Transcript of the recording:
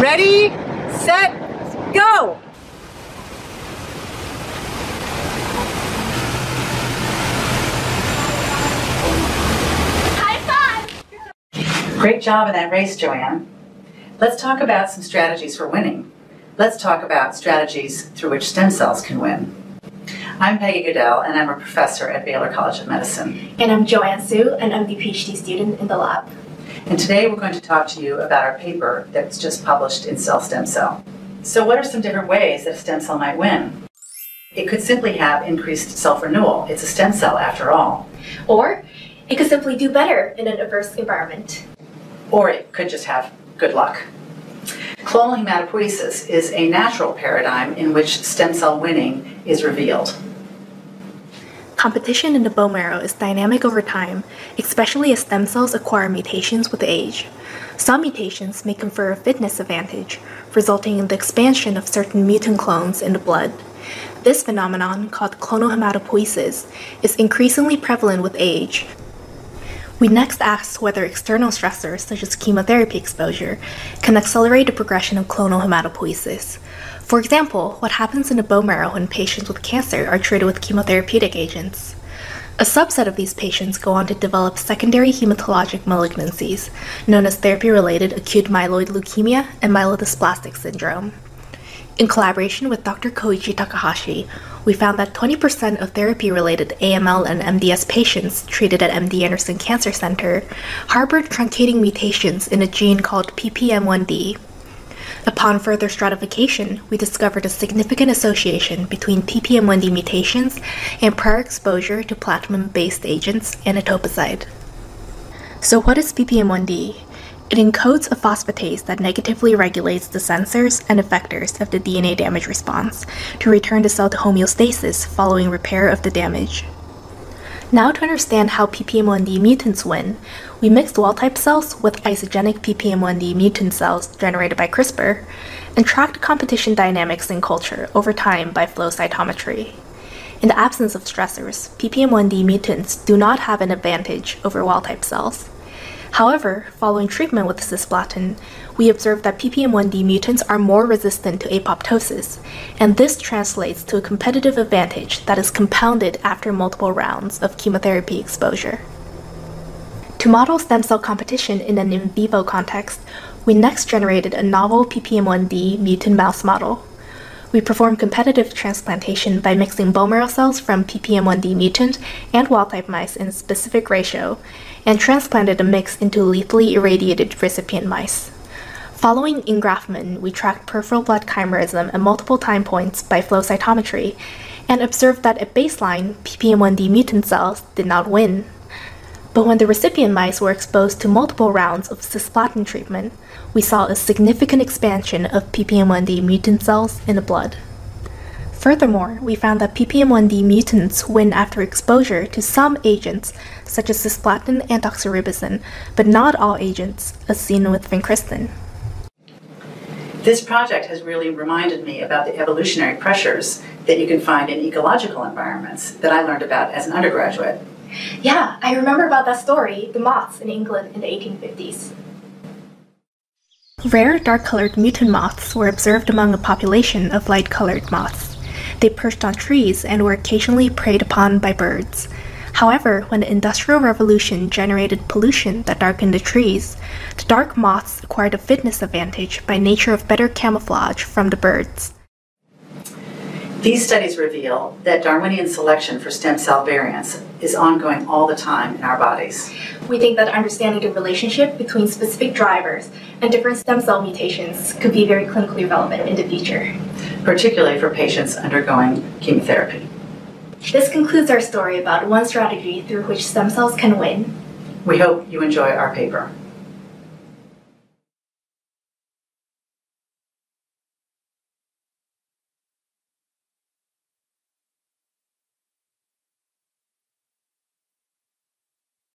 Ready, set, go! High five! Great job in that race, Joanne. Let's talk about some strategies for winning. Let's talk about strategies through which stem cells can win. I'm Peggy Goodell, and I'm a professor at Baylor College of Medicine. And I'm Joanne Su, an MD PhD student in the lab. And today we're going to talk to you about our paper that's just published in Cell Stem Cell. So, what are some different ways that a stem cell might win? It could simply have increased self renewal. It's a stem cell after all. Or it could simply do better in an adverse environment. Or it could just have good luck. Clonal hematopoiesis is a natural paradigm in which stem cell winning is revealed. Competition in the bone marrow is dynamic over time, especially as stem cells acquire mutations with age. Some mutations may confer a fitness advantage, resulting in the expansion of certain mutant clones in the blood. This phenomenon, called clonal hematopoiesis, is increasingly prevalent with age. We next asked whether external stressors, such as chemotherapy exposure, can accelerate the progression of clonal hematopoiesis. For example, what happens in the bone marrow when patients with cancer are treated with chemotherapeutic agents? A subset of these patients go on to develop secondary hematologic malignancies, known as therapy related acute myeloid leukemia and myelodysplastic syndrome. In collaboration with Dr. Koichi Takahashi, we found that 20% of therapy related AML and MDS patients treated at MD Anderson Cancer Center harbored truncating mutations in a gene called PPM1D. Upon further stratification, we discovered a significant association between PPM1D mutations and prior exposure to platinum based agents and etoposide. So, what is PPM1D? It encodes a phosphatase that negatively regulates the sensors and effectors of the DNA damage response to return the cell to homeostasis following repair of the damage. Now to understand how PPM1D mutants win, we mixed wild-type cells with isogenic PPM1D mutant cells generated by CRISPR and tracked competition dynamics in culture over time by flow cytometry. In the absence of stressors, PPM1D mutants do not have an advantage over wild-type cells. However, following treatment with cisplatin, we observed that PPM1D mutants are more resistant to apoptosis, and this translates to a competitive advantage that is compounded after multiple rounds of chemotherapy exposure. To model stem cell competition in an in vivo context, we next generated a novel PPM1D mutant mouse model. We performed competitive transplantation by mixing bone marrow cells from PPM1D mutant and wild type mice in a specific ratio, and transplanted the mix into lethally irradiated recipient mice. Following engraftment, we tracked peripheral blood chimerism at multiple time points by flow cytometry and observed that at baseline, PPM1D mutant cells did not win. But when the recipient mice were exposed to multiple rounds of cisplatin treatment, we saw a significant expansion of PPM1D mutant cells in the blood. Furthermore, we found that PPM1D mutants win after exposure to some agents, such as cisplatin and doxorubicin, but not all agents, as seen with vincristin. This project has really reminded me about the evolutionary pressures that you can find in ecological environments that I learned about as an undergraduate. Yeah, I remember about that story, the moths in England in the 1850s. Rare dark colored mutant moths were observed among a population of light colored moths. They perched on trees and were occasionally preyed upon by birds. However, when the Industrial Revolution generated pollution that darkened the trees, the dark moths acquired a fitness advantage by nature of better camouflage from the birds. These studies reveal that Darwinian selection for stem cell variants is ongoing all the time in our bodies. We think that understanding the relationship between specific drivers and different stem cell mutations could be very clinically relevant in the future. particularly for patients undergoing chemotherapy. This concludes our story about one strategy through which stem cells can win. We hope you enjoy our paper.